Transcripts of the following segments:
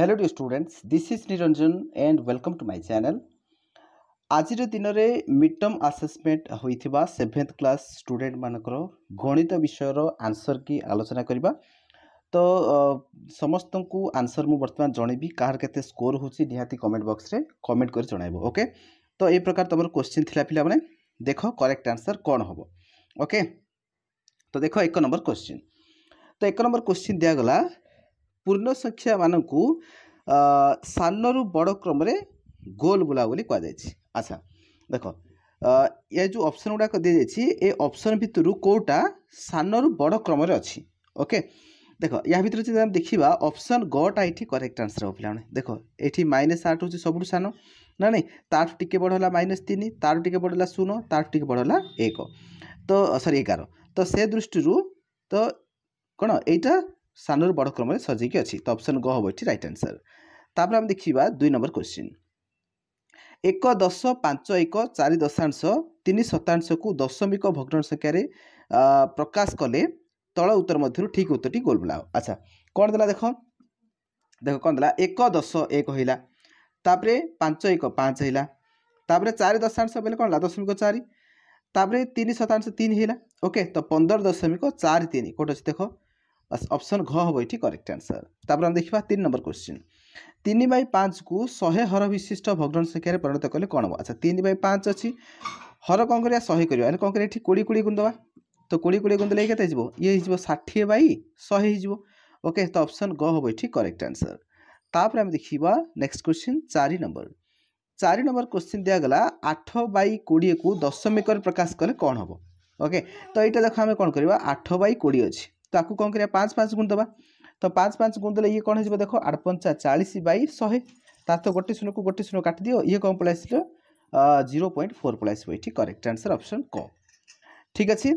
hello to students this is Niranjan and welcome to my channel ଆଜିର ଦିନରେ mid term assessment ହୋଇଥିବା seventh class ଷ୍ଟୁଡେଣ୍ଟମାନଙ୍କର ଗଣିତ ବିଷୟର ଆନ୍ସର୍ କି ଆଲୋଚନା କରିବା ତ ସମସ୍ତଙ୍କୁ ଆନ୍ସର୍ ମୁଁ ବର୍ତ୍ତମାନ ଜଣେଇବି କାହାର କେତେ ସ୍କୋର୍ ହେଉଛି ନିହାତି କମେଣ୍ଟ ବକ୍ସରେ କମେଣ୍ଟ କରି ଜଣାଇବ ଓକେ ତ ଏଇ ପ୍ରକାର ତମର କୋଶ୍ଚିନ୍ ଥିଲା ପିଲାମାନେ ଦେଖ କରେକ୍ଟ ଆନ୍ସର୍ କ'ଣ ହେବ ଓକେ ତ ଦେଖ ଏକ ନମ୍ବର କୋଶ୍ଚିନ୍ ତ ଏକ ନମ୍ବର କୋଶ୍ଚିନ୍ ଦିଆଗଲା ପୂର୍ଣ୍ଣ ସଂଖ୍ୟାମାନଙ୍କୁ ସାନରୁ ବଡ଼ କ୍ରମରେ ଗୋଲ୍ ବୁଲା ବୋଲି କୁହାଯାଇଛି ଆଚ୍ଛା ଦେଖ ଏ ଯେଉଁ ଅପସନ୍ ଗୁଡ଼ାକ ଦିଆଯାଇଛି ଏ ଅପସନ୍ ଭିତରୁ କେଉଁଟା ସାନରୁ ବଡ଼ କ୍ରମରେ ଅଛି ଓକେ ଦେଖ ୟା ଭିତରେ ଯଦି ଆମେ ଦେଖିବା ଅପସନ୍ ଗଟା ଏଠି କରେକ୍ଟ ଆନ୍ସର୍ ହେବ ପିଲାମାନେ ଦେଖ ଏଠି ମାଇନସ୍ ଆଠ ହେଉଛି ସବୁଠୁ ସାନ ନା ନାହିଁ ତା'ଠୁ ଟିକେ ବଡ଼ ହେଲା ମାଇନସ୍ ତିନି ତା'ଠୁ ଟିକେ ବଡ଼ ହେଲା ଶୂନ ତା'ଠୁ ଟିକେ ବଡ଼ ହେଲା ଏକ ତ ସରି ଏଗାର ତ ସେ ଦୃଷ୍ଟିରୁ ତ କ'ଣ ଏଇଟା ସାନରୁ ବଡ଼ କ୍ରମରେ ସଜେଇକି ଅଛି ତ ଅପସନ୍ ଗ ହେବ ଏଠି ରାଇଟ୍ ଆନ୍ସର୍ ତାପରେ ଆମେ ଦେଖିବା ଦୁଇ ନମ୍ବର କ୍ୱେଶ୍ଚିନ୍ ଏକ ଦଶ ପାଞ୍ଚ ଏକ ଚାରି ଦଶାଂଶ ତିନି ଶତାଂଶକୁ ଦଶମିକ ଭଗ୍ନାଂଶ ସଂଖ୍ୟାରେ ପ୍ରକାଶ କଲେ ତଳ ଉତ୍ତର ମଧ୍ୟରୁ ଠିକ୍ ଉତ୍ତରଟି ଗୋଲ ବୁଲାଅ ଆଚ୍ଛା କ'ଣ ଦେଲା ଦେଖ ଦେଖ କ'ଣ ଦେଲା ଏକ ଦଶ ଏକ ହେଲା ତାପରେ ପାଞ୍ଚ ଏକ ପାଞ୍ଚ ହେଲା ତାପରେ ଚାରି ଦଶାଂଶ ବେଲେ କ'ଣ ହେଲା ଦଶମିକ ଚାରି ତାପରେ ତିନି ଶତାଂଶ ତିନି ହେଲା ଓକେ ତ ପନ୍ଦର ଦଶମିକ ଚାରି ତିନି କେଉଁଠି ଅଛି ଦେଖ ବାସ୍ ଅପସନ୍ ଘ ହେବ ଏଠି କରେକ୍ଟ ଆନ୍ସର୍ ତାପରେ ଆମେ ଦେଖିବା ତିନି ନମ୍ବର କ୍ୱେଶ୍ଚିନ୍ ତିନି ବାଇ ପାଞ୍ଚକୁ ଶହେ ହର ବିଶିଷ୍ଟ ଭଗ୍ନ ସଂଖ୍ୟାରେ ପରିଣତ କଲେ କ'ଣ ହେବ ଆଚ୍ଛା ତିନି ବାଇ ପାଞ୍ଚ ଅଛି ହର କ'ଣ କରିବା ଶହେ କରିବା ମାନେ କ'ଣ କରିବା ଏଠି କୋଡ଼ିଏ କୋଡ଼ିଏ ଗୁଣିଦେବା ତ କୋଡ଼ିଏ କୋଡ଼ିଏ ଗୁଣି ଦେଲେ କେତେ ହେଇଯିବ ଇଏ ହେଇଯିବ ଷାଠିଏ ବାଇ ଶହେ ହେଇଯିବ ଓକେ ତ ଅପସନ୍ ଗ ହେବ ଏଠି କରେକ୍ଟ ଆନ୍ସର୍ ତାପରେ ଆମେ ଦେଖିବା ନେକ୍ସଟ କ୍ୱେଶ୍ଚିନ୍ ଚାରି ନମ୍ବର ଚାରି ନମ୍ବର କ୍ୱେଶ୍ଚିନ୍ ଦିଆଗଲା ଆଠ ବାଇ କୋଡ଼ିଏକୁ ଦଶମିକରେ ପ୍ରକାଶ କଲେ କ'ଣ ହେବ ଓକେ ତ ଏଇଟା ଦେଖ ଆମେ କ'ଣ କରିବା ଆଠ ବାଇ କୋଡ଼ିଏ ଅଛି तो आपको कौन कर पाँच पाँच गुण दबा तो पाँच पाँच गुण दे ये कौन हो देख आठ पंचा चालीस बै शहे तो गोटे शून्य को गोटे शून्य काटि दिव ये कौन पलि जीरो पॉइंट फोर पलि ये करेक्ट आंसर ऑप्शन क ठीक अच्छे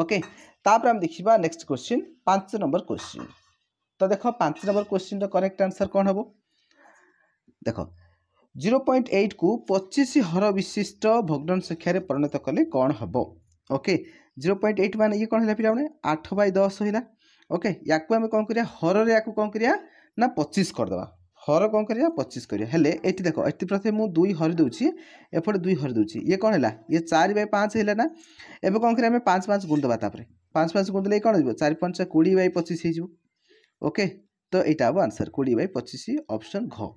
ओके तापर आम देखा नेक्स्ट क्वेश्चन पांच नंबर क्वेश्चन तो देख पांच नंबर क्वेश्चन करेक्ट आंसर कौन हम देख जीरो पॉइंट एट को पचिश हर विशिष्ट भग्नांश संख्यार परिणत कले कौन हम ओके ଜିରୋ ପଏଣ୍ଟ ଏଇଟ୍ ମାନେ ଇଏ କ'ଣ ହେଲା ପିଲାମାନେ ଆଠ ବାଇ ଦଶ ହେଲା ଓକେ ୟାକୁ ଆମେ କ'ଣ କରିବା ହରରେ ୟାକୁ କ'ଣ କରିବା ନା ପଚିଶ କରିଦେବା হর কম করা পঁচিশ করা হলে এটি দেখ এটি প্রথমে মু দুই হর দেছি এপটে দুই হর দেছি ইয়ে কম হল ইয়ে চারি বাই পাঁচ হল না এবে কম করি আমি পাঁচ পাঁচ গুণ দেওয়া তাপরে পাঁচ পাঁচ গুণ দেলে কম যাব চারি পাঁচ কোড়ি বাই পঁচিশ হয়ে যাব ওকে তো এইটা হব আনসার কোড়ি বাই পঁচিশ অপশন ঘ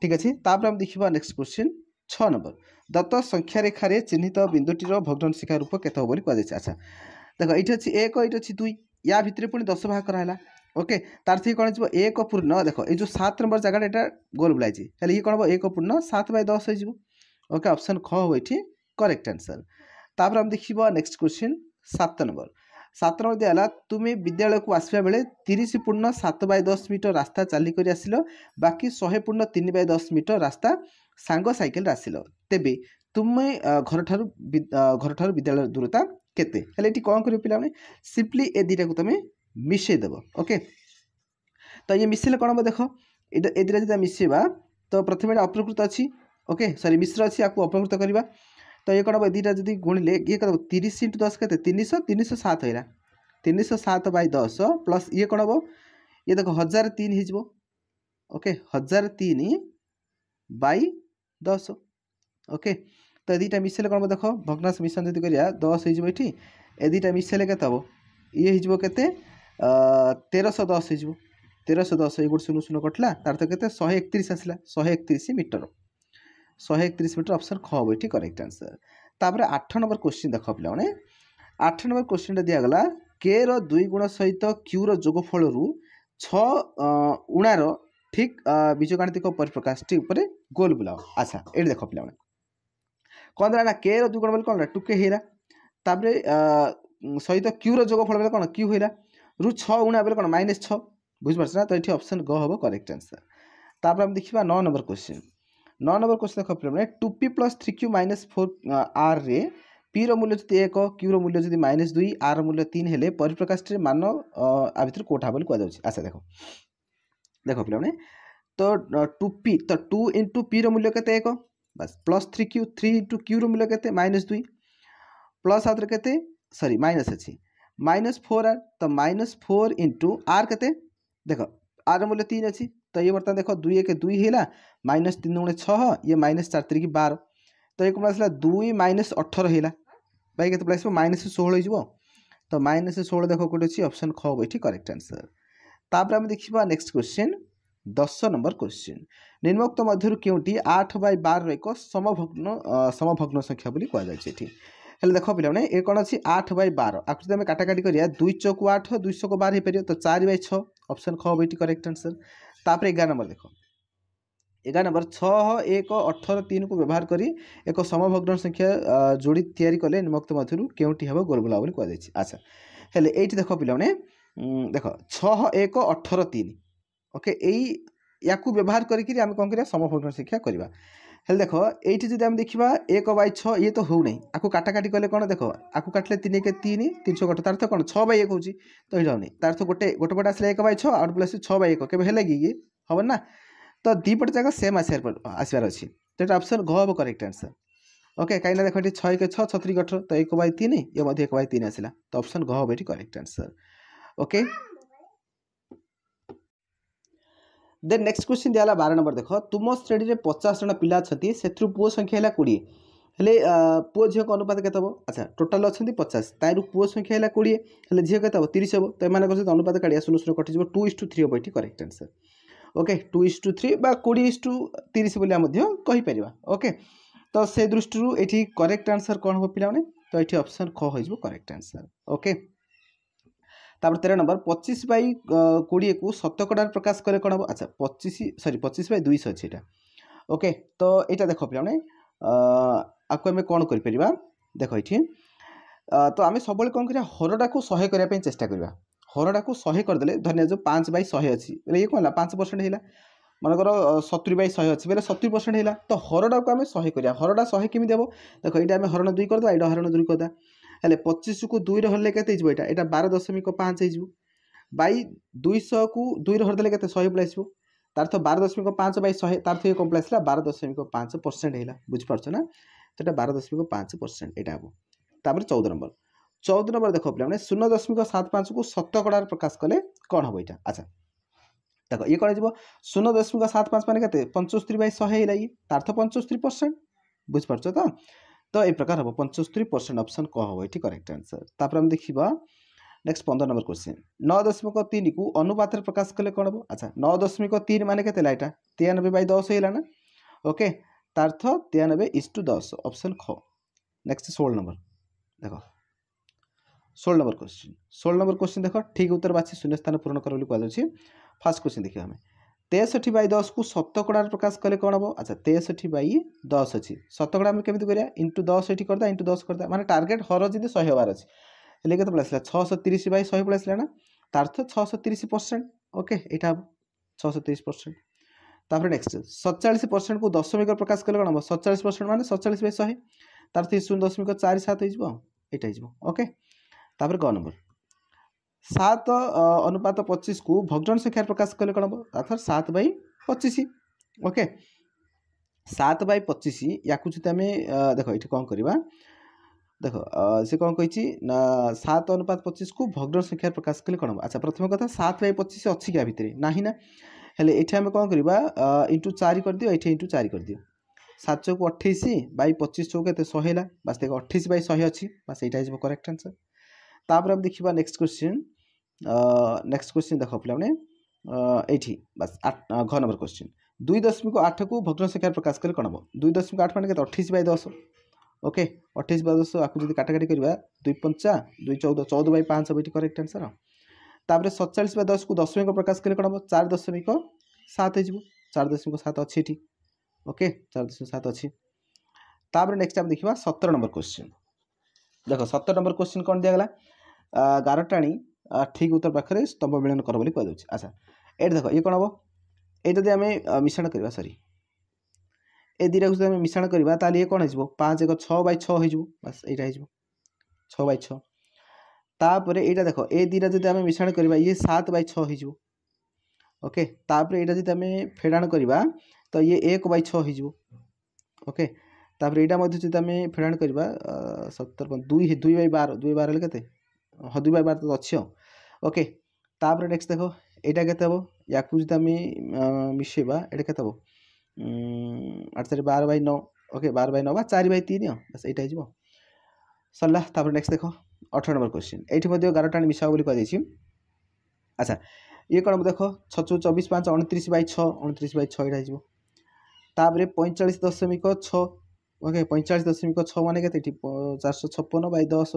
ঠিক আছে তাপরে আমি দেখবা নেক্সট কোশ্চিন ছ নম্বর দত্ত সংখ্যা রেখার চিহ্নিত বিন্দুটির ভগ্নশিখা রূপ কত হব বলে কুযাই আচ্ছা দেখ এইটি অছি এক এইটি অছি দুই ইয়া ভিতরে পুঁ দশ ভাগ করা ওকে তার থেকে কোণ যাব এক পূর্ণ দেখ এই যে সাত নম্বর জায়গাটা এটা গোল বুলাইছে তাহলে ইয়ে কোণ হব এক পূর্ণ সাত বাই দশ হয়ে যাব ওকে অপশন খ হব এটি করেক্ট আনসর তাপরে আমি দেখব নেক্সট কোশ্চিন সাত নম্বর সাত নম্বর দিয়ে তুমি বিদ্যালয়কু আসবা বেড়ে তিরিশ পূর্ণ সাত বাই দশ মিটর রাস্তা চালিকরি আসিল বাকি শহে পূর্ণ তিন বাই দশ মিটর রাস্তা ସାଙ୍ଗ ସାଇକେଲରେ ଆସିଲ ତେବେ ତୁମେ ଘରଠାରୁ ଘରଠାରୁ ବିଦ୍ୟାଳୟର ଦୂରତା କେତେ ହେଲେ ଏଠି କ'ଣ କରିବ ପିଲାମାନେ ସିମ୍ପଲି ଏ ଦୁଇଟାକୁ ତୁମେ ମିଶାଇ ଦେବ ଓକେ ତ ଇଏ ମିଶାଇଲେ କ'ଣ ହେବ ଦେଖ ଏଇଟା ଏ ଦୁଇଟା ଯଦି ମିଶାଇବା ତ ପ୍ରଥମେ ଏଇଟା ଅପ୍ରକୃତ ଅଛି ଓକେ ସରି ମିଶ୍ର ଅଛି ଆକୁ ଅପ୍ରକୃତ କରିବା ତ ଇଏ କ'ଣ ହେବ ଏ ଦୁଇଟା ଯଦି ଗୁଣିଲେ ଇଏ କ'ଣ ହେବ ତିରିଶ ଇଣ୍ଟୁ ଦଶ କେତେ ତିନିଶହ ତିନିଶହ ସାତ ହେଲା ତିନିଶହ ସାତ ବାଇ ଦଶ ପ୍ଲସ୍ ଇଏ କ'ଣ ହେବ ଇଏ ଦେଖ ହଜାର ତିନି ହେଇଯିବ ଓକେ ହଜାର ତିନି ବାଇ ଦଶ ଓକେ ତ ଏ ଦୁଇଟା ମିଶେଇଲେ କ'ଣ ଦେଖ ଭଗ୍ନାଶ ମିଶନ ଯଦି କରିବା ଦଶ ହେଇଯିବ ଏଠି ଏ ଦୁଇଟା ମିଶେଇଲେ କେତେ ହେବ ଇଏ ହେଇଯିବ କେତେ ତେରଶହ ଦଶ ହେଇଯିବ ତେରଶହ ଦଶ ଏଇ ଗୋଟେ ଶୂନ ଶୂନ କଟିଲା ତାର ତ କେତେ ଶହେ ଏକତିରିଶ ଆସିଲା ଶହେ ଏକତିରିଶ ମିଟର ଶହେ ଏକତିରିଶ ମିଟର ଅପସନ୍ ଖ ହେବ ଏଠି କରେକ୍ଟ ଆନ୍ସର୍ ତାପରେ ଆଠ ନମ୍ବର କୋଶ୍ଚିନ୍ ଦେଖ ପିଲାମାନେ ଆଠ ନମ୍ବର କୋଶ୍ଚିନ୍ଟା ଦିଆଗଲା କେର ଦୁଇ ଗୁଣ ସହିତ କ୍ୟୁର ଯୋଗଫଳରୁ ଛଅ ଉଣାର ঠিক বীজগাণিতিক পরিপ্রকাশটি উপরে গোল বুলাও আচ্ছা এটি দেখো পিলামানে କ'ଣ ଦେଲା ନା କେର ଦୁଇଗୁଣ ବୋଲି କ'ଣ ହେଲା ଟୁ କେ ହେଇଲା ତାପରେ ସହିତ କ୍ୟୁର ଯୋଗଫଳ ବେଳେ କ'ଣ କ୍ୟୁ ହେଇଲା ରୁ ଛଅ ଗୁଣା ବେଳେ କ'ଣ ମାଇନସ୍ ଛଅ ବୁଝିପାରୁଛ ନା ତ ଏଠି ଅପସନ୍ ଗ ହେବ କରେକ୍ଟ ଆନ୍ସର୍ ତାପରେ ଆମେ ଦେଖିବା ନଅ ନମ୍ବର କ୍ୱେଶ୍ଚିନ୍ ନଅ ନମ୍ବର କ୍ୱେଶ୍ଚିନ୍ ଦେଖ ପିଲାମାନେ two P plus three Q minus four ଆର୍ରେ ପିର ମୂଲ୍ୟ ଯଦି ଏକ କ୍ୟୁର ମୂଲ୍ୟ ଯଦି ମାଇନସ୍ ଦୁଇ ଆର୍ ମୂଲ୍ୟ ତିନି ହେଲେ ପରିପ୍ରକାଶଟିରେ ମାନ ଆ ଭିତରୁ କୋଉଟା ହେବ ବୋଲି କୁହାଯାଉଛି ଆଚ୍ଛା ଦେଖ देख पे तो, तो टू पी e, e, तो टू इंटु पी रूल्य के plus three Q three into Q रूल्य के माइनस दुई प्लस आर के सरी माइनस अच्छी माइनस फोर आर तो माइनस फोर इंटु आर के देख आर मूल्य तीन अच्छी e, तो ये बर्तमान देख दुई एक दुई है माइनस तीन गुण छह ये माइनस चार तरीक बार तो ये कौन आसा दुई माइनस अठर है भाई के माइनस षोह तो माइनस षोह देख कौटे अप्सन ख भाई ठीक करेक्ट आंसर ତାପରେ ଆମେ ଦେଖିବା ନେକ୍ସଟ କ୍ୱେଶ୍ଚିନ୍ ଦଶ ନମ୍ବର କ୍ୱେଶ୍ଚିନ୍ ନିମ୍ନୋକ୍ତ ମଧ୍ୟରୁ କେଉଁଟି ଆଠ ବାଇ ବାରର ଏକ ସମଭଗ୍ନ ସମଭଗ୍ନ ସଂଖ୍ୟା ବୋଲି କୁହାଯାଇଛି ଏଠି ହେଲେ ଦେଖ ପିଲାମାନେ ଏ କ'ଣ ଅଛି ଆଠ ବାଇ ବାର ଆକୁ ଯଦି ଆମେ କାଟାକାଟି କରିବା ଦୁଇ ଚକୁ ଆଠ ଦୁଇଶହକୁ ବାର ହେଇପାରିବ ତ ଚାରି ବାଇ ଛଅ ଅପସନ୍ ଖ ହେବ ଏଇଠି କରେକ୍ଟ ଆନ୍ସର୍ ତାପରେ ଏଗାର ନମ୍ବର ଦେଖ ଏଗାର ନମ୍ବର ଛଅ ଏକ ଅଠର ତିନିକୁ ବ୍ୟବହାର କରି ଏକ ସମଭଗ୍ନ ସଂଖ୍ୟା ଯୋଡ଼ି ତିଆରି କଲେ ନିମକ୍ତ ମଧ୍ୟରୁ କେଉଁଟି ହେବ ଗୋଲଗୋଲା ବୋଲି କୁହାଯାଇଛି ଆଚ୍ଛା ହେଲେ ଏଇଠି ଦେଖ ପିଲାମାନେ দেখ ছহ এক অঠর তিন ওকে এই ইয়াকু ব্যবহার করি আমি কম করা সমভগ্ন শিক্ষা করা ହେଲେ ଦେଖ ଏଇଠି ଯଦି ଆମେ ଦେଖିବା ଏକ ବାଇ ଛଅ ଇଏ ତ ହେଉନାହିଁ ଆକୁ କାଟାକାଟି କଲେ କ'ଣ ଦେଖ ଆକୁ କାଟିଲେ ତିନି ଏକ ତିନି ତିନିଶହ ଗୋଟେ ତା'ର ତ କ'ଣ ଛଅ ବାଇ ଏକ ହେଉଛି ତ ହେଇଯାଉନି ତା'ର ତ ଗୋଟେ ଗୋଟେ ପଟେ ଆସିଲେ ଏକ ବାଇ ଛଅ ଆଉଟ୍ ପଟେ ଆସିଲେ ଛଅ ବାଇ ଏକ କେବେ ହେଲା କି ଇଏ ହେବ ନା ତ ଦୁଇ ପଟେ ଯାକ ସେମ୍ ଆସିବାର ଆସିବାର ଅଛି ତ ଏଇଟା ଅପସନ୍ ଘ ହେବ କରେକ୍ଟ ଆନ୍ସର୍ ଓକେ କାହିଁକିନା ଦେଖ ଏଠି ଛଅ ଏକ ଛଅ ଛତିରିକ ଅଠର ତ ଏକ ବାଇ ତିନି ଇଏ ମଧ୍ୟ ଏକ ବାଇ ତିନି ଆସିଲା ତ ଅପସନ୍ ଘ ହେବ ଏଠି correct answer okay then next question ଦିଆହେଲା ବାର ନମ୍ବର ଦେଖ ତୁମ ଶ୍ରେଣୀରେ ପଚାଶ ଜଣ ପିଲା ଅଛନ୍ତି ସେଥିରୁ ପୁଅ ସଂଖ୍ୟା ହେଲା କୋଡ଼ିଏ ହେଲେ ପୁଅ ଝିଅଙ୍କ ଅନୁପାତ କେତେ ହେବ ଆଚ୍ଛା ଟୋଟାଲ୍ ଅଛନ୍ତି ପଚାଶ ତାହିଁରୁ ପୁଅ ସଂଖ୍ୟା ହେଲା କୋଡ଼ିଏ ହେଲେ ଝିଅ କେତେ ହେବ ତିରିଶ ହେବ ତ ଏମାନଙ୍କ ସହିତ ଅନୁପାତ କାଢ଼ିଆ ଶୂନ ଶୂନ କଟିଯିବ ଟୁ ଇସ୍ ଟୁ ଥ୍ରୀ ହେବ ଏଠି correct answer okay two is two three ବା କୋଡ଼ିଏ ଇସ୍ ଟୁ ତିରିଶ ବୋଲି ଆମେ ମଧ୍ୟ କହିପାରିବା ଓକେ ତ ସେ ଦୃଷ୍ଟିରୁ ଏଠି କରେକ୍ଟ ଆନ୍ସର୍ କ'ଣ ହେବ ପିଲାମାନେ ତ ଏଠି ଅପସନ୍ ଖ ହୋଇଯିବ କରେକ୍ଟ ଆନ୍ସର୍ ଓକେ তারপর তেরো নম্বর পঁচিশ বাই কোড়িয়েকু শতকড়ার প্রকাশ করে কোণ হব আচ্ছা পঁচিশ সরি পঁচিশ বাই দুইশ অছি এটা ওকে তো এটা দেখ পিলামানে আকু আমি কোণ করিপারা দেখ এটি তো আমি সবুলে কোণ করা হরটাকে শহে করা চেষ্টা করা হরটাকে শহে করেদেলে ধরে যে পাঁচ বাই শহে অছি বলে ইয়ে কোণ হল পাঁচ পরসেন্ট হল মনেকর সতুরি বাই শহে অছি বেলে সতুরি পরসেন্ট হল তো হরটাকে আমি শহে করা হরটা শহে কেমি দেব দেখ এটা আমি হরণ দুই করেদেবা এটা হরণ দুই করেদেবা ହେଲେ ପଚିଶକୁ ଦୁଇରେ ହରିଲେ କେତେ ହେଇଯିବ ଏଇଟା ଏଇଟା ବାର ଦଶମିକ ପାଞ୍ଚ ହେଇଯିବ ବାଇ ଦୁଇଶହକୁ ଦୁଇରେ ହରିଦେଲେ କେତେ ଶହେ ପଳେଇ ଆସିବ ତାର ତ ବାର ଦଶମିକ ପାଞ୍ଚ ବାଇ ଶହେ ତାର ତ କମ୍ପ୍ଲା ଆସିଲା ବାର ଦଶମିକ ପାଞ୍ଚ ପରସେଣ୍ଟ ହେଲା ବୁଝିପାରୁଛ ନା ତ ଏଇଟା ବାର ଦଶମିକ ପାଞ୍ଚ ପରସେଣ୍ଟ ଏଇଟା ହେବ ତାପରେ ଚଉଦ ନମ୍ବର ଚଉଦ ନମ୍ବର ଦେଖ ପିଲାମାନେ ଶୂନ ଦଶମିକ ସାତ ପାଞ୍ଚକୁ ଶତକଡ଼ାରେ ପ୍ରକାଶ କଲେ କ'ଣ ହେବ ଏଇଟା ଆଚ୍ଛା ଦେଖ ଇଏ କ'ଣ ଯିବ ଶୂନ ଦଶମିକ ସାତ ପାଞ୍ଚ ମାନେ କେତେ ପଞ୍ଚସ୍ତରୀ ବାଇ ଶହେ ହେଲା ଇଏ ତାର ତ ପଞ୍ଚସ୍ତରୀ ପରସେଣ୍ଟ ବୁଝିପାରୁଛ ତ तो यो प्रकार हे पच्चत्री पर्सेन्ट अप्सन कि करक्ट आन्सर तेक्स पन्ध्र नम्बर क्वेसन नौ दशमिक तिनको अनुपात प्रकाश कले कहाँ नौ दशमिक तिन म केटा तेयानब्बे बाइ दस होला ओके तार अर्थ तेयानब्बे इस्ट टु दस अप्सन ख नेक्सट षो नम्बर देख षो नम्बर क्वेसन षोह नम्बर क्वेसन देख ठिक उत्तर बाँचि शून्य स्थान पूरण कि फास्ट क्वेसन देखेको তেষঠি বাই দশকু শতকড়ার প্রকাশ কলে কম হব আচ্ছা তেষঠি বাই দশ অছি শতকড়া আমি কেমি করা ইন্টু দশ এটি করদা ইন্টু দশ করদা মানে টার্গেট হর যদি শহে হবার অছি ହେଲେ କେତେ ପଳେଇ ଆସିଲା ଛଅଶହ ତିରିଶ ବାଇ ଶହେ ପଳେଇ ଆସିଲା ନା ତା'ର ତ ଛଅଶହ ତିରିଶ ପରସେଣ୍ଟ ଓକେ ଏଇଟା ହେବ ଛଅଶହ ତିରିଶ ପରସେଣ୍ଟ ତାପରେ ନେକ୍ସଟ ସତଚାଳିଶ ପରସେଣ୍ଟକୁ ଦଶମିକ ପ୍ରକାଶ କଲେ କ'ଣ ହେବ ସତଚାଳିଶ ପରସେଣ୍ଟ ମାନେ ସତଚାଳିଶ ବାଇ ଶହେ ତା'ର ତ ଶୂନ ଦଶମିକ ଚାରି ସାତ ହେଇଯିବ ଏଇଟା ହେଇଯିବ ଓକେ ତାପରେ ଗ ନମ୍ବର ସାତ ଅନୁପାତ ପଚିଶକୁ ଭଗ୍ନାଂଶ ସଂଖ୍ୟାରେ ପ୍ରକାଶ କଲେ କ'ଣ ହେବ ଅର୍ଥାତ୍ ସାତ ବାଇ ପଚିଶ ଓକେ ସାତ ବାଇ ପଚିଶ ୟାକୁ ଯଦି ଆମେ ଦେଖ ଏଠି କ'ଣ କରିବା ଦେଖ ସେ କ'ଣ କହିଛି ନା ସାତ ଅନୁପାତ ପଚିଶକୁ ଭଗ୍ନ ସଂଖ୍ୟାରେ ପ୍ରକାଶ କଲେ କ'ଣ ହେବ ଆଚ୍ଛା ପ୍ରଥମ କଥା ସାତ ବାଇ ପଚିଶ ଅଛି କି ଆ ଭିତରେ ନାହିଁ ନା ହେଲେ ଏଠି ଆମେ କ'ଣ କରିବା ଇଣ୍ଟୁ ଚାରି କରିଦିଅ ଏଠି ଇଣ୍ଟୁ ଚାରି କରିଦିଅ ସାତ ଚଉକୁ ଅଠେଇଶ ବାଇ ପଚିଶ ଚଉକୁ କେତେ ଶହେ ହେଲା ବାସ୍ ଦେଖ ଅଠେଇଶ ବାଇ ଶହେ ଅଛି ବାସ୍ ଏଇଟା ହେଇଯିବ କରେକ୍ଟ ଆନ୍ସର୍ ତାପରେ ଆମେ ଦେଖିବା ନେକ୍ସଟ କ୍ୱେଶ୍ଚିନ୍ ନେକ୍ସଟ କ୍ୱେଶ୍ଚିନ୍ ଦେଖ ପିଲାମାନେ ଏଇଠି ବାସ୍ ଘ ନମ୍ବର କ୍ୱେଶ୍ଚିନ୍ ଦୁଇ ଦଶମିକ ଆଠକୁ ଭଗ୍ନ ସଂଖ୍ୟାରେ ପ୍ରକାଶ କଲେ କ'ଣ ହେବ ଦୁଇ ଦଶମିକ ଆଠ ମାନେ କେତେ ଅଠେଇଶ ବାଇ ଦଶ ଓକେ ଅଠେଇଶ ବାଇ ଦଶ ଆକୁ ଯଦି କାଟାକାଟି କରିବା ଦୁଇ ପଞ୍ଚା ଦୁଇ ଚଉଦ ଚଉଦ ବାଇ ପାଞ୍ଚ ହେବ ଏଇଠି କରେକ୍ଟ ଆନ୍ସର୍ ତାପରେ ସତଚାଳିଶ ବାଇ ଦଶକୁ ଦଶମିକ ପ୍ରକାଶ କଲେ କ'ଣ ହେବ ଚାରି ଦଶମିକ ସାତ ହେଇଯିବ ଚାରି ଦଶମିକ ସାତ ଅଛି ଏଠି ଓକେ ଚାରି ଦଶମିକ ସାତ ଅଛି ତାପରେ ନେକ୍ସଟ ଆମେ ଦେଖିବା ସତର ନମ୍ବର କ୍ୱେଶ୍ଚିନ୍ ଦେଖ ସତର ନମ୍ବର କ୍ୱେଶ୍ଚିନ୍ କ'ଣ ଦିଆଗଲା ଗାରଟାଣୀ ଠିକ୍ ଉତ୍ତର ପାଖରେ ସ୍ତମ୍ଭ ମିଳନ କର ବୋଲି କୁହାଯାଉଛି ଆଚ୍ଛା ଏଇଟା ଦେଖ ଇଏ କ'ଣ ହେବ ଏଇ ଯଦି ଆମେ ମିଶାଣ କରିବା ସରି ଏ ଦୁଇଟାକୁ ଯଦି ଆମେ ମିଶାଣ କରିବା ତାହେଲେ ଇଏ କ'ଣ ହେଇଯିବ ପାଞ୍ଚ ଏକ ଛଅ ବାଇ ଛଅ ହେଇଯିବ ବାସ୍ ଏଇଟା ହେଇଯିବ ଛଅ ବାଇ ଛଅ ତାପରେ ଏଇଟା ଦେଖ ଏ ଦୁଇଟା ଯଦି ଆମେ ମିଶାଣ କରିବା ଇଏ ସାତ ବାଇ ଛଅ ହେଇଯିବ ଓକେ ତାପରେ ଏଇଟା ଯଦି ଆମେ ଫେଡ଼ାଣ କରିବା ତ ଇଏ ଏକ ବାଇ ଛଅ ହେଇଯିବ ଓକେ ତାପରେ ଏଇଟା ମଧ୍ୟ ଯଦି ଆମେ ଫେଡ଼ାଣ କରିବା ସତର ଦୁଇ ଦୁଇ ବାଇ ବାର ଦୁଇ ବାର ହେଲେ କେତେ ହଁ ଦୁଇ ବାଇ ବାର ତ ଅଛି ଆଉ ওকে ତାପରେ ନେକ୍ସଟ୍ ଦେଖ ଏଇଟା କେତେ ହେବ ୟାକୁ ଯଦି ଆମେ ମିଶାଇବା ଏଇଟା କେତେ ହେବ ଆଠ ଚାରି ବାର ବାଇ ନଅ ଓକେ ବାର ବାଇ ନଅ ବା ଚାରି ବାଇ ତିନି ଆଉ ବାସ୍ ଏଇଟା ହେଇଯିବ ସରିଲା ତାପରେ ନେକ୍ସଟ୍ ଦେଖ ଅଠର ନମ୍ବର କ୍ୱେଶ୍ଚିନ୍ ଏଇଠି ମଧ୍ୟ ଏଗାରଟା ଆଣି ମିଶାବ ବୋଲି କୁହାଯାଇଛି ଆଚ୍ଛା ଇଏ କ'ଣ ଦେଖ ଛଅ ଛଅ ଚବିଶ ପାଞ୍ଚ ଅଣତିରିଶ ବାଇ ଛଅ ଅଣତିରିଶ ବାଇ ଛଅ ଏଇଟା ହେଇଯିବ ତାପରେ ପଇଁଚାଳିଶ ଦଶମିକ ଛଅ ଓକେ ପଇଁଚାଳିଶ ଦଶମିକ ଛଅ ମାନେ କେତେ ଏଠି ଚାରିଶହ ଛପନ ବାଇ ଦଶ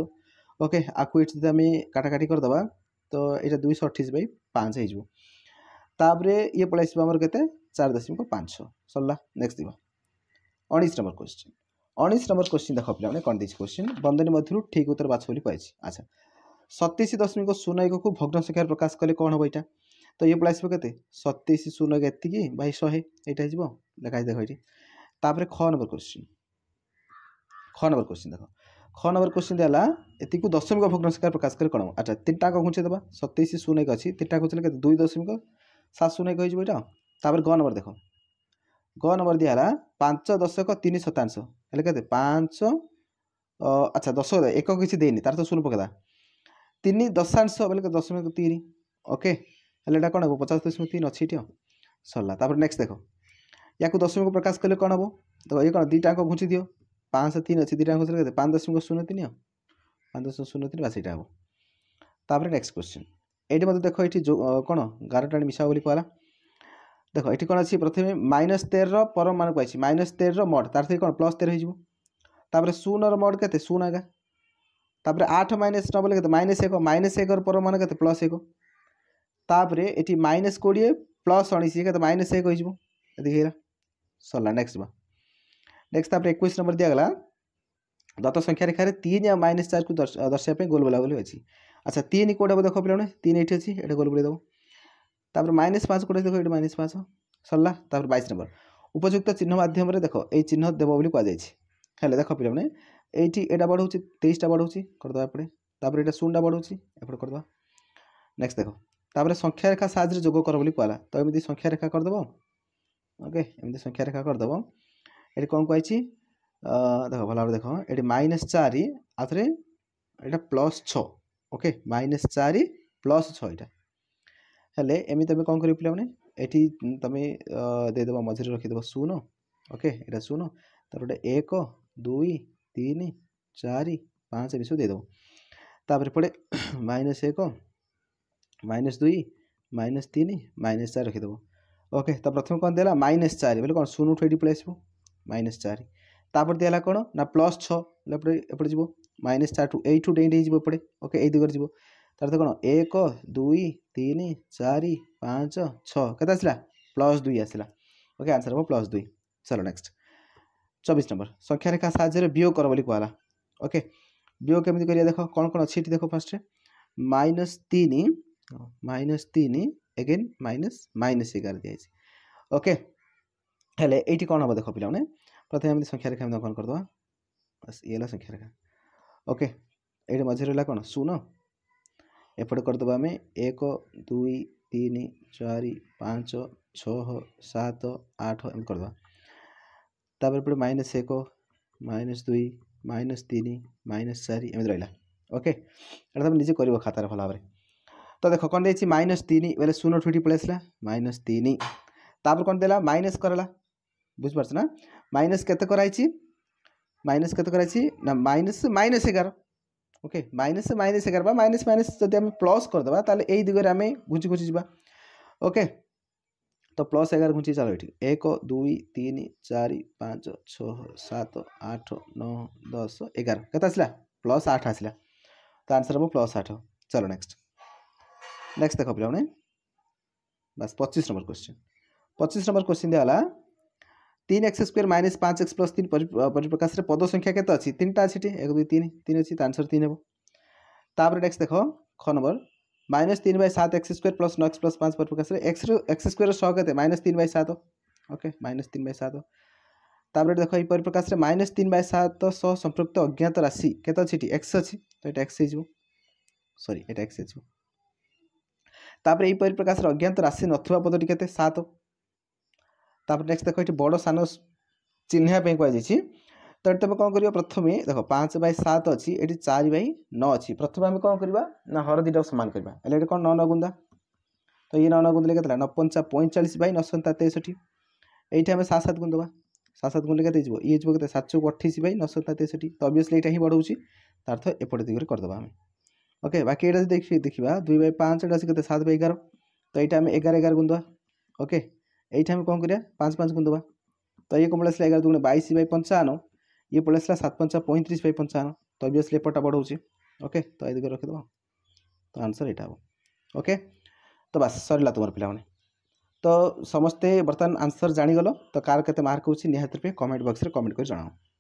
ଓକେ ଆକୁ ଏଠି ଯଦି ଆମେ କାଟାକାଟି କରିଦେବା ତ ଏଇଟା ଦୁଇଶହ ଅଠେଇଶ ବାଇ ପାଞ୍ଚ ହେଇଯିବ ତାପରେ ଇଏ ପଳେଇ ଆସିବ ଆମର କେତେ ଚାରି ଦଶମିକ ପାଞ୍ଚ ସରିଲା ନେକ୍ସଟ ଯିବ ଉଣେଇଶ ନମ୍ବର କ୍ୱେଶ୍ଚିନ୍ ଉଣେଇଶ ନମ୍ବର କ୍ୱେଶ୍ଚିନ୍ ଦେଖ ପିଲାମାନେ କ'ଣ ଦେଇଛି କ୍ୱେଶ୍ଚିନ୍ ବନ୍ଦନୀ ମଧ୍ୟରୁ ଠିକ୍ ଉତ୍ତର ବାଛ ବୋଲି ପାଇଛି ଆଚ୍ଛା ସତେଇଶ ଦଶମିକ ଶୂନ ଏକକୁ ଭଗ୍ନ ସଂଖ୍ୟାରେ ପ୍ରକାଶ କଲେ କ'ଣ ହେବ ଏଇଟା ତ ଇଏ ପଳେଇ ଆସିବ କେତେ ସତେଇଶ ଶୂନ ଏକ ଏତିକି ବାଇ ଶହେ ଏଇଟା ହେଇଯିବ ଲେଖା ହେଇଛି ଦେଖ ଏଇଠି ତାପରେ ଖ ନମ୍ବର କ୍ୱେଶ୍ଚିନ୍ ଖ ନମ୍ବର କ୍ୱେଶ୍ଚିନ୍ ଦେଖ ख नंबर क्वेश्चन दिया ଏତିକୁ ଦଶମିକ ଭଗ୍ନାଂଶକାର ପ୍ରକାଶ କରି କ'ଣ ଆଚ୍ଛା ତିନିଟାଙ୍କ ଘୁଞ୍ଚେଇଦେବା ସତେଇଶ ଶୂନ ଏକ ଅଛି ତିନିଟା ଘୁଞ୍ଚିଲେ କେତେ ଦୁଇ ଦଶମିକ ସାତ ଶୂନ ଏକ ହେଇଯିବ ଏଇଟା ତାପରେ ଗ ନମ୍ବର ଦେଖ ଗ ନମ୍ବର ଦିଆ ହେଲା ପାଞ୍ଚ ଦଶକ ତିନି ଶତାଂଶ ହେଲେ କେତେ ପାଞ୍ଚ ଆଚ୍ଛା ଦଶ ଏକ କିଛି ଦେଇନି ତାର ତ ଶୂନ ପକେଇଲା ତିନି ଦଶାଂଶ ବୋଲେ କେତେ ଦଶମିକ ତିନି ଓକେ ହେଲେ ଏଇଟା କ'ଣ ହେବ ପଚାଶ ଦଶମିକ ତିନି ଅଛି ଏଠି ସରିଲା ତାପରେ ନେକ୍ସଟ ଦେଖ ୟାକୁ ଦଶମିକ ପ୍ରକାଶ କଲେ କ'ଣ ହେବ ତ ଇଏ କ'ଣ ଦୁଇଟାଙ୍କ ଘୁଞ୍ଚି ଦିଅ ପାଞ୍ଚଶହ ତିନି ଅଛି ଦୁଇଟା ଅଙ୍କ କେତେ ପାଞ୍ଚ ଦଶମିକ ଶୂନ ତିନି ଆଉ ପାଞ୍ଚ ଦଶମିକ ଶୂନ ତିନି ବା ସେଇଟା ହେବ ତାପରେ ନେକ୍ସଟ କ୍ୱେଶ୍ଚିନ୍ ଏଇଠି ମୋତେ ଦେଖ ଏଇଠି ଯେଉଁ କ'ଣ ଗାରଟାଣି ମିଶା ବୋଲି କୁହାଗଲା ଦେଖ ଏଠି କ'ଣ ଅଛି ପ୍ରଥମେ ମାଇନସ୍ ତେରର ପରମ ମାନ କୁହାଯାଇଛି ମାଇନସ୍ ତେରର ମଡ଼୍ ତାର ଥି କ'ଣ ପ୍ଲସ୍ ତେର ହେଇଯିବ ତାପରେ ଶୂନର ମଡ଼୍ କେତେ ଶୂନ ଆଗା ତାପରେ ଆଠ ମାଇନସ୍ ନ ବୋଲେ କେତେ ମାଇନସ୍ ଏକ ମାଇନସ୍ ଏକର ପରମ ମାନ କେତେ ପ୍ଲସ୍ ଏକ ତାପରେ ଏଠି ମାଇନସ୍ କୋଡ଼ିଏ ପ୍ଲସ୍ ଉଣେଇଶ କେତେ ମାଇନସ୍ ଏକ ହେଇଯିବ ଏତିକି ହେଲା ସରିଲା ନେକ୍ସଟ୍ ବା नेक्स्ट तापर एक नंबर दिगला दत्त संख्यार खाने तीन आ माइनस चार को दर्शापी गोल बोलाबोली अच्छी अच्छा तीन कौटा देख पे तीन ये अच्छी ये गोल बोली देव माइनस पाँच कौटा देख ये माइनस पाँच सरला तापर बैश नंबर উপযুক্ত চিহ্ন মাধ্যমে দেখ এই চিহ্ন দেব বলে কুযাইছে হলে দেখ পিলামানে এইটি এটা বড়ছি তেইশটা বড়ছি করেদেবা এপটে তাপরে এটা শূন্যটা বড়ছি এপটে করেদেবা নেক্সট দেখ তাপরে সংখ্যা রেখা সাহায্যে যোগ কর বলে কুয়ালা তো এমনি সংখ্যা রেখা করেদেব ওকে এমনি সংখ্যা রেখা করেদেব এটি কম কী দেখো ভালোভাবে দেখো এটি মাইনাস চারি আথরে এটা প্লস ছ ওকে মাইনাস চারি প্লস ছ এটা হলে এমনি তুমি কম করি পিলামানে এটি তুমি দেদেব মঝিরে রখিদেব শূন্য ওকে এটা শূন্য তার গোটে এক দুই তিন চারি পাঁচ এমনি সব দেদেব তাপরে পড়ে মাইনাস এক মাইনাস দুই মাইনাস তিন মাইনাস চারি রখিদেব ওকে তো প্রথমে কম দেলা মাইনাস চারি বলে কম শূন্য ঠু এটি পড়ে আসবো মাইনাস চারি তাপরে দিয়ে কোণ না প্লস ছ এপটে এপটে যাব মাইনাস চারটু এইটু ডেইট হয়ে এপটে ওকে এই দিগরে যাব তার কোণ এক দুই তিন চারি পাঁচ ছ কত আসলা প্লস দুই আসলা ওকে আনসার হব প্লস দুই চলো নেক্সট চবিশ নম্বর সংখ্যারেখা সাহায্যে বিয়োগ কর বলে কুহলা ওকে বিয়োগ কেমি করিয়া দেখ কোণ কোণ অছি এটি দেখ ফার্স্টে মাইনস তিন মাইনস তিন এগেন মাইনস মাইনস এগার দিয়েছে ওকে ହେଲେ ଏଇଠି କ'ଣ ହେବ ଦେଖ ପିଲାମାନେ ପ୍ରଥମେ ଏମିତି ସଂଖ୍ୟା ରେଖା ଏମିତି କ'ଣ କରିଦେବା ବାସ୍ ଇଏ ହେଲା ସଂଖ୍ୟା ରେଖା ଓକେ ଏଇଠି ମଝିରେ ହେଲା କ'ଣ ଶୂନ ଏପଟେ କରିଦେବା ଆମେ ଏକ ଦୁଇ ତିନି ଚାରି ପାଞ୍ଚ ଛଅ ସାତ ଆଠ ଏମିତି କରିଦେବା ତାପରେ ଏପଟେ ମାଇନସ୍ ଏକ ମାଇନସ୍ ଦୁଇ ମାଇନସ୍ ତିନି ମାଇନସ୍ ଚାରି ଏମିତି ରହିଲା ଓକେ ଏଇଟା ତୁମେ ନିଜେ କରିବ ଖାତାରେ ଭଲ ଭାବରେ ତ ଦେଖ କ'ଣ ଦେଇଛି ମାଇନସ୍ ତିନି ବୋଲେ ଶୂନ ଠୁଇଠି ପଳେଇ ଆସିଲା ମାଇନସ୍ ତିନି ତାପରେ କ'ଣ ଦେଲା ମାଇନସ୍ କରାଲା बुझ না মাইনাস কত করা হয়েছি মাইনাস माइनस করা হয়েছি না माइनस মাইনাস এগারো माइनस মাইনাস মাইনাস এগারো বা মাইনাস মাইনাস যদি আমি প্লস করেদেবা তাহলে तो प्लस एगार घुंची चलो ये एक दुई तीन चार पाँच छत आठ नौ दस एगार कत आसला प्लस आठ आसला तो आंसर हम प्लस आठ चलो नेक्स्ट नेक्स्ट देख पे बस पचिश नंबर क्वेश्चन पचिश नंबर क्वेश्चन दिगला तीन एक्स स्क्वेयर माइनस पाँच एक्स प्लस तीन परिप्रकाश में पद संख्या के एक दुई तीन तीन अच्छी आंसर तीन हम तापर नेक्स्ट देख ख नंबर माइनस तीन बै सात एक्स स्क्वेयर प्लस नौ एक्स प्लस पाँच परिप्रकाश में एक्स एक्स स्क्वेयर सह के माइनस तीन बै सात ओके माइनस तीन बै सात तापर देख ये परिप्रकाश में माइनस तीन बै सात सह संपृक्त अज्ञात राशि के अच्छी एक्स अच्छी तो ये एक्स हो सरी ये एक्स हो तापर यही परिप्रकाश अज्ञात राशि नथवा पदटी के सात তাপরে নেক্সট দেখো এটি বড় সান চিহ্নিয়া কুযাই তো এটি তুমি কম করবা প্রথমে দেখো পাঁচ বাই সাত অছি এটি চারি বাই ন অছি প্রথমে আমি কম করবা না হর দুইটাকে সমান করবা হলে এটি কোণ ন নগুন্দা তো ইয়ে ন নগুন্দলে কেতলা ন পঞ্চা পঁয়চাশ বাই নশন্তা তেষট্টি এইটি আমি সাত সাত গুণ দেবা সাত সাত গুণলে কেতে যাব ইয়ে যাব কেতে সাতশো অঠেইশ বাই নশন্তা তেষট্টি তো অবভিয়াসলি এটা ହିଁ বড়াউছি তার অর্থ এপটে দিগরে করদেবা আমি ওকে বাকি এটা দেখি দেখিবা দুই বাই পাঁচ এটা আছে কেতে সাত বাই এগার তো এইটা আমি এগার এগার গুণ দেবা ওকে ये आम कौन कराया पाँच पाँच को दबा तो ये कौन पलसा एगार दुगुण बैश बै पंचान ये पलसा सात पंचा पैंतीस बै पंचान तो अभीअसली एपटा बढ़ोचे ओके तो ये रखीद तो आंसर यहाँ हाँ ओके तो बास सर तुम पे तो समस्ते बर्तमान आंसर जागल तो कार के मार्क होती निहत रूपए कमेंट बक्स में कमेंट कर जनाओ